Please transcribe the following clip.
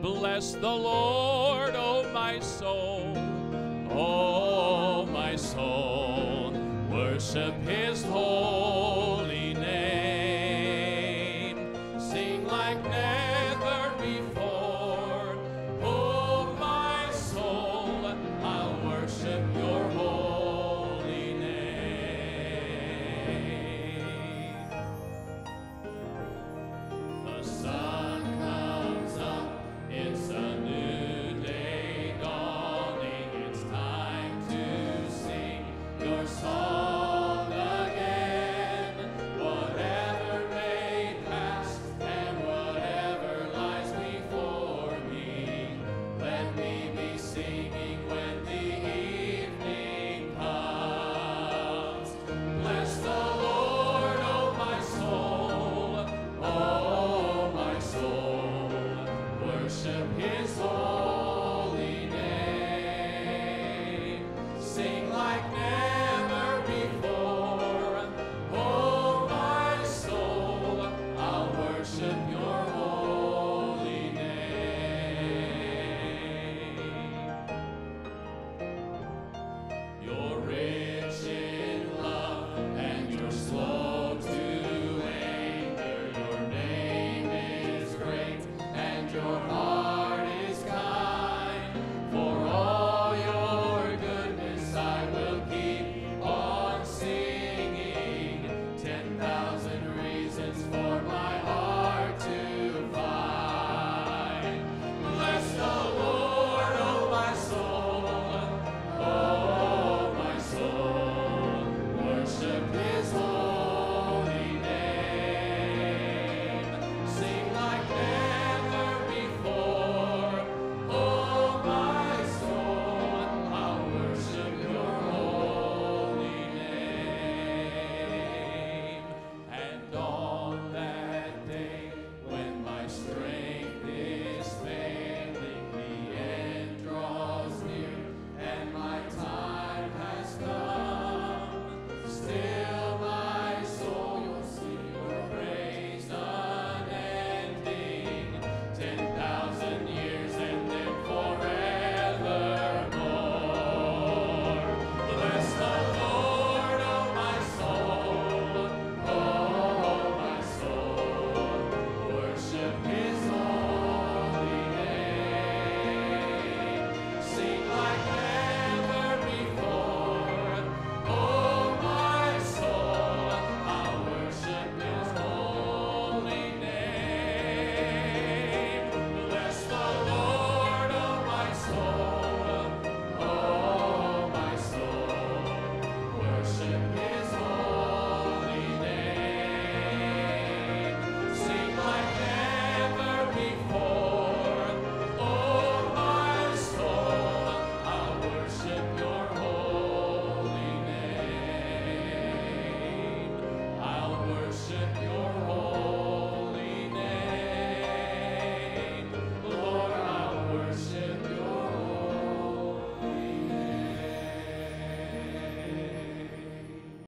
Bless the Lord, O oh my soul, O oh my soul, worship his holy